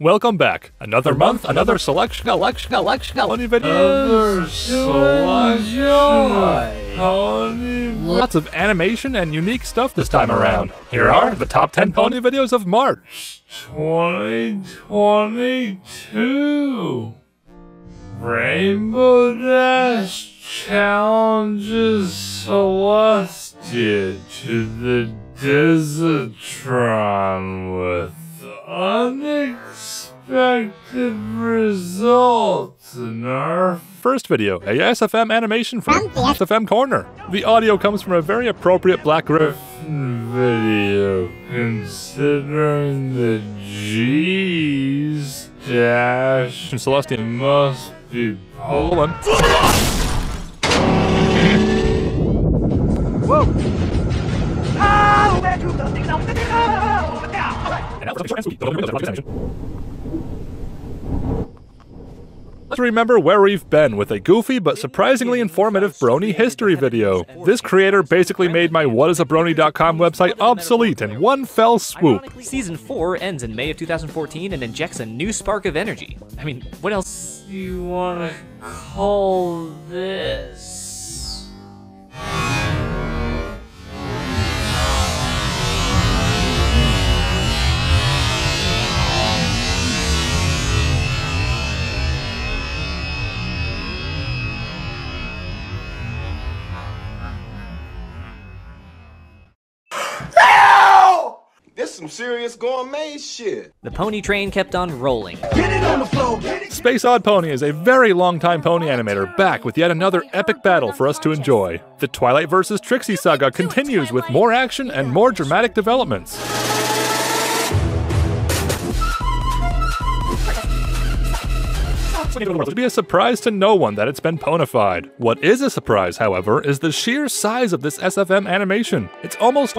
Welcome back. Another month, another selection, election, election, pony videos. Lots of animation and unique stuff this time around. Here are the top 10 pony videos of March. 2022 Rainbow Dash challenges Celestia to the Desitron with unexpected results in our First video, a SFM animation from the SFM Corner. The audio comes from a very appropriate Black Riff video considering the G's dash and Celestian. must be Hold on. Let's remember where we've been with a goofy but surprisingly informative Brony history video. This creator basically made my whatisabrony.com website obsolete in one fell swoop. Season 4 ends in May of 2014 and injects a new spark of energy. I mean, what else? do you wanna call this? Some serious gourmet shit. The pony train kept on rolling. Space Odd Pony is a very long-time pony animator back with yet another epic battle for us to enjoy. The Twilight vs. Trixie saga continues with more action and more dramatic developments. It would be a surprise to no one that it's been ponified. What is a surprise, however, is the sheer size of this SFM animation. It's almost